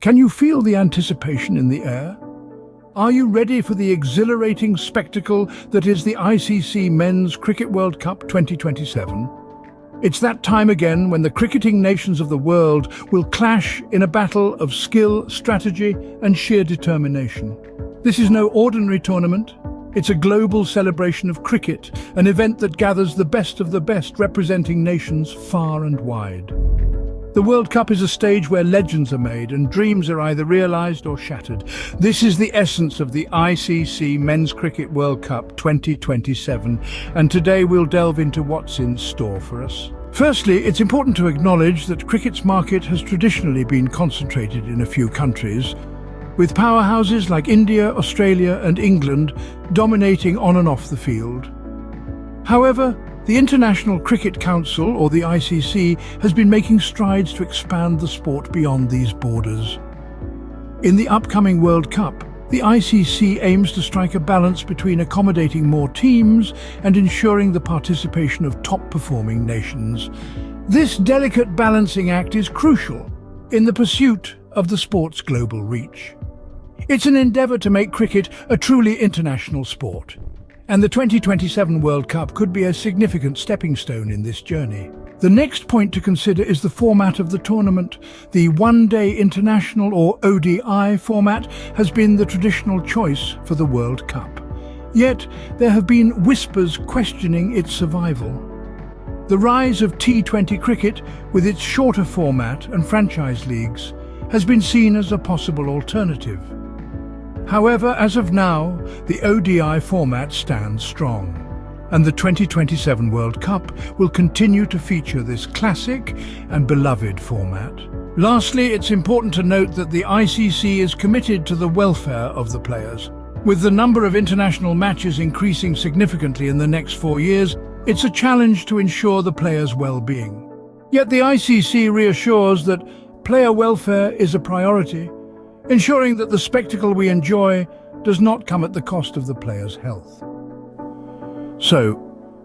Can you feel the anticipation in the air? Are you ready for the exhilarating spectacle that is the ICC Men's Cricket World Cup 2027? It's that time again when the cricketing nations of the world will clash in a battle of skill, strategy and sheer determination. This is no ordinary tournament. It's a global celebration of cricket, an event that gathers the best of the best representing nations far and wide. The World Cup is a stage where legends are made and dreams are either realised or shattered. This is the essence of the ICC Men's Cricket World Cup 2027 and today we'll delve into what's in store for us. Firstly, it's important to acknowledge that cricket's market has traditionally been concentrated in a few countries, with powerhouses like India, Australia and England dominating on and off the field. However, the International Cricket Council, or the ICC, has been making strides to expand the sport beyond these borders. In the upcoming World Cup, the ICC aims to strike a balance between accommodating more teams and ensuring the participation of top-performing nations. This delicate balancing act is crucial in the pursuit of the sport's global reach. It's an endeavour to make cricket a truly international sport and the 2027 World Cup could be a significant stepping stone in this journey. The next point to consider is the format of the tournament. The One-Day International or ODI format has been the traditional choice for the World Cup. Yet, there have been whispers questioning its survival. The rise of T20 cricket, with its shorter format and franchise leagues, has been seen as a possible alternative. However, as of now, the ODI format stands strong, and the 2027 World Cup will continue to feature this classic and beloved format. Lastly, it's important to note that the ICC is committed to the welfare of the players. With the number of international matches increasing significantly in the next four years, it's a challenge to ensure the players' well-being. Yet the ICC reassures that player welfare is a priority ensuring that the spectacle we enjoy does not come at the cost of the player's health. So,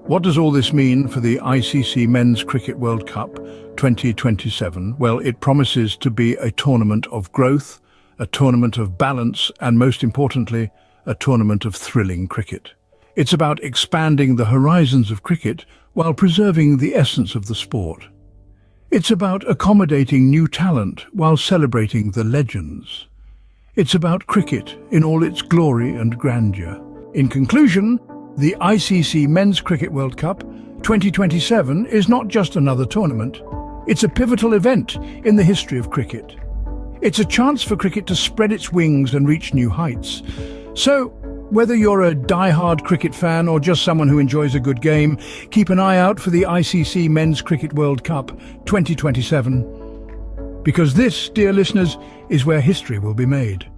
what does all this mean for the ICC Men's Cricket World Cup 2027? Well, it promises to be a tournament of growth, a tournament of balance, and most importantly, a tournament of thrilling cricket. It's about expanding the horizons of cricket while preserving the essence of the sport. It's about accommodating new talent while celebrating the legends. It's about cricket in all its glory and grandeur. In conclusion, the ICC Men's Cricket World Cup 2027 is not just another tournament. It's a pivotal event in the history of cricket. It's a chance for cricket to spread its wings and reach new heights. So, whether you're a die-hard cricket fan or just someone who enjoys a good game, keep an eye out for the ICC Men's Cricket World Cup 2027. Because this, dear listeners, is where history will be made.